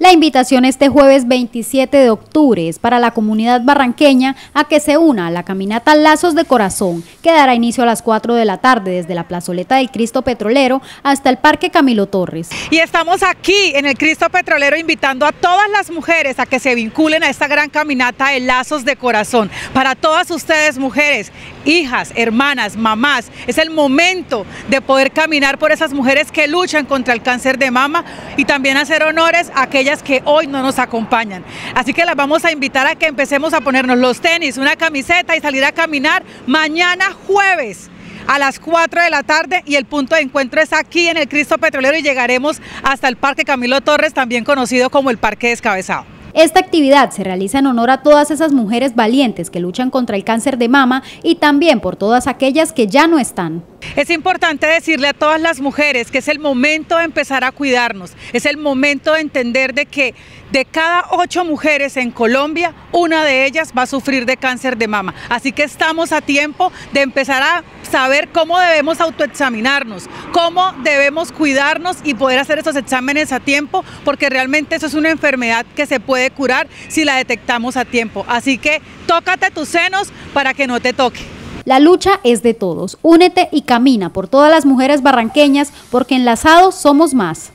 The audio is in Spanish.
La invitación este jueves 27 de octubre es para la comunidad barranqueña a que se una a la caminata Lazos de Corazón, que dará inicio a las 4 de la tarde desde la plazoleta del Cristo Petrolero hasta el Parque Camilo Torres. Y estamos aquí en el Cristo Petrolero invitando a todas las mujeres a que se vinculen a esta gran caminata de Lazos de Corazón. Para todas ustedes mujeres, hijas, hermanas, mamás, es el momento de poder caminar por esas mujeres que luchan contra el cáncer de mama y también hacer honores a que hoy no nos acompañan. Así que las vamos a invitar a que empecemos a ponernos los tenis, una camiseta y salir a caminar mañana jueves a las 4 de la tarde y el punto de encuentro es aquí en el Cristo Petrolero y llegaremos hasta el Parque Camilo Torres, también conocido como el Parque Descabezado. Esta actividad se realiza en honor a todas esas mujeres valientes que luchan contra el cáncer de mama y también por todas aquellas que ya no están. Es importante decirle a todas las mujeres que es el momento de empezar a cuidarnos, es el momento de entender de que de cada ocho mujeres en Colombia, una de ellas va a sufrir de cáncer de mama. Así que estamos a tiempo de empezar a saber cómo debemos autoexaminarnos, cómo debemos cuidarnos y poder hacer esos exámenes a tiempo, porque realmente eso es una enfermedad que se puede curar si la detectamos a tiempo. Así que tócate tus senos para que no te toque. La lucha es de todos. Únete y camina por todas las mujeres barranqueñas porque enlazados somos más.